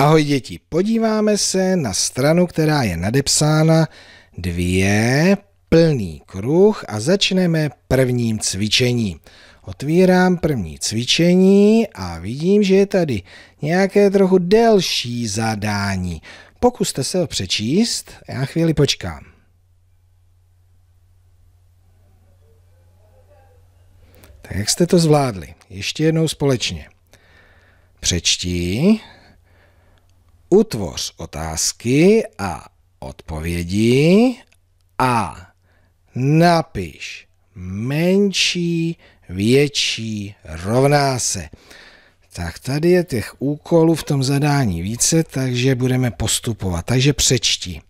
Ahoj děti, podíváme se na stranu, která je nadepsána dvě, plný kruh a začneme prvním cvičením. Otvírám první cvičení a vidím, že je tady nějaké trochu delší zadání. Pokuste se ho přečíst, já chvíli počkám. Tak jak jste to zvládli? Ještě jednou společně. Přečti, utvoř otázky a odpovědi a napiš menší, větší, rovná se. Tak tady je těch úkolů v tom zadání více, takže budeme postupovat. Takže přečti.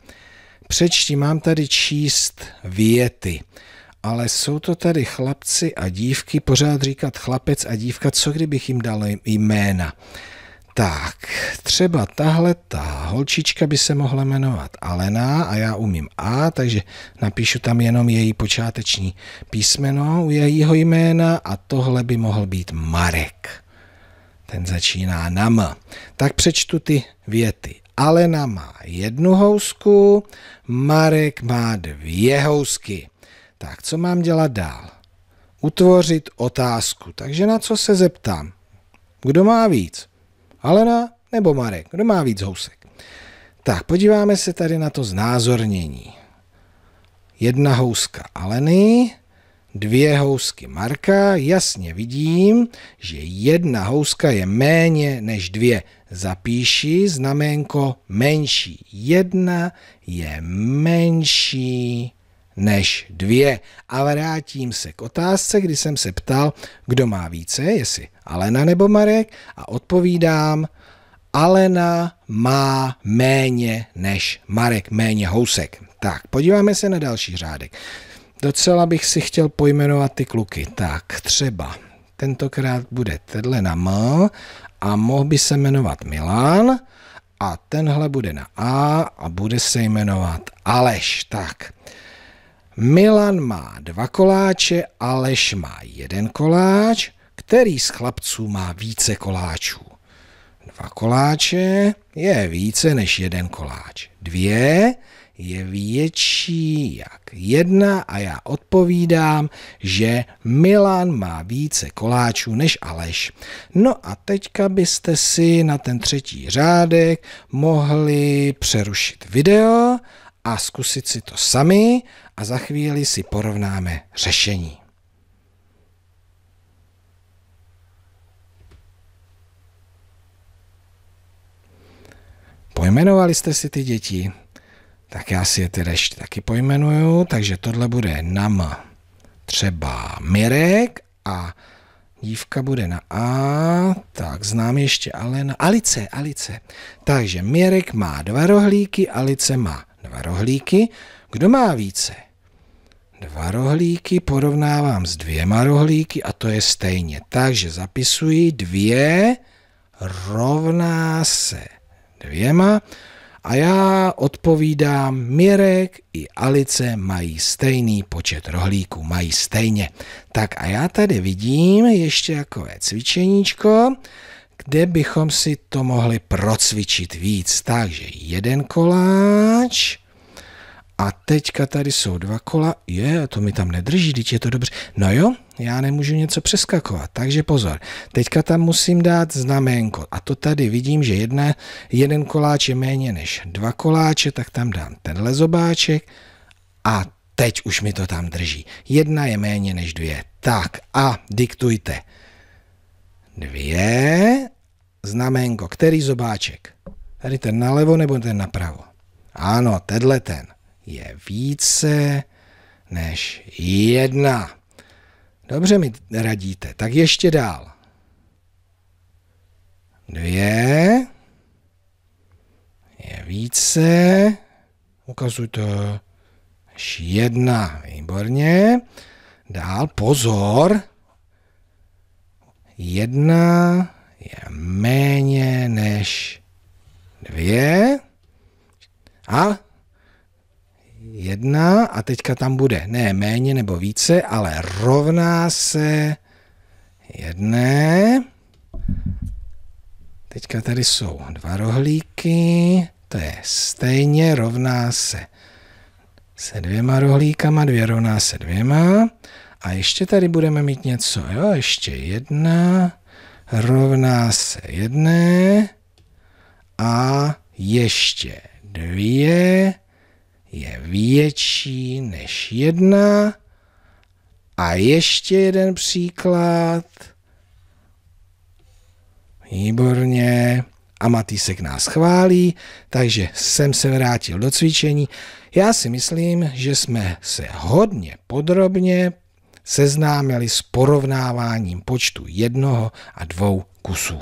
Přečti, mám tady číst věty. Ale jsou to tady chlapci a dívky, pořád říkat chlapec a dívka, co kdybych jim dal jména. Tak, třeba tahle ta holčička by se mohla jmenovat Alena a já umím A, takže napíšu tam jenom její počáteční písmeno u jejího jména a tohle by mohl být Marek. Ten začíná na M. Tak přečtu ty věty. Alena má jednu housku, Marek má dvě housky. Tak co mám dělat dál? Utvořit otázku. Takže na co se zeptám? Kdo má víc? Alena nebo Marek? Kdo má víc housek? Tak, podíváme se tady na to znázornění. Jedna houska Aleny, dvě housky Marka. Jasně vidím, že jedna houska je méně než dvě. Zapíši znamenko menší. Jedna je menší než dvě. A vrátím se k otázce, kdy jsem se ptal, kdo má více, jestli Alena nebo Marek, a odpovídám, Alena má méně než Marek, méně housek. Tak, podíváme se na další řádek. Docela bych si chtěl pojmenovat ty kluky. Tak, třeba tentokrát bude tenhle na M a mohl by se jmenovat Milan a tenhle bude na A a bude se jmenovat Aleš. Tak, Milan má dva koláče, Aleš má jeden koláč, který z chlapců má více koláčů. Dva koláče je více než jeden koláč. Dvě je větší jak jedna a já odpovídám, že Milan má více koláčů než Aleš. No a teďka byste si na ten třetí řádek mohli přerušit video a zkusit si to sami a za chvíli si porovnáme řešení. Pojmenovali jste si ty děti? Tak já si je tedy ještě taky pojmenuju, takže tohle bude nam třeba Mirek a dívka bude na A, tak znám ještě Alena, Alice, Alice. Takže Mirek má dva rohlíky, Alice má dva rohlíky. Kdo má více? Dva rohlíky porovnávám s dvěma rohlíky a to je stejně. Takže zapisuji dvě rovná se dvěma a já odpovídám, Mirek i Alice mají stejný počet rohlíků, mají stejně. Tak a já tady vidím ještě takové cvičeníčko, kde bychom si to mohli procvičit víc. Takže jeden koláč, a teďka tady jsou dva kola. Je, to mi tam nedrží, teď je to dobře. No jo, já nemůžu něco přeskakovat, takže pozor. Teďka tam musím dát znamenko. A to tady vidím, že jedna, jeden koláč je méně než dva koláče, tak tam dám tenhle zobáček a teď už mi to tam drží. Jedna je méně než dvě. Tak a diktujte. Dvě, znamenko, který zobáček? Tady ten nalevo nebo ten napravo? Ano, tenhle ten je více než jedna. Dobře mi radíte, tak ještě dál. Dvě je více, ukazuj to, než jedna, výborně. Dál, pozor, jedna je méně než dvě a jedna a teďka tam bude ne méně nebo více, ale rovná se jedné. Teďka tady jsou dva rohlíky, to je stejně rovná se se dvěma rohlíkama, dvě rovná se dvěma. A ještě tady budeme mít něco, jo, ještě jedna rovná se jedné a ještě dvě je větší než jedna a ještě jeden příklad. Výborně. A Matýsek nás chválí, takže jsem se vrátil do cvičení. Já si myslím, že jsme se hodně podrobně seznámili s porovnáváním počtu jednoho a dvou kusů.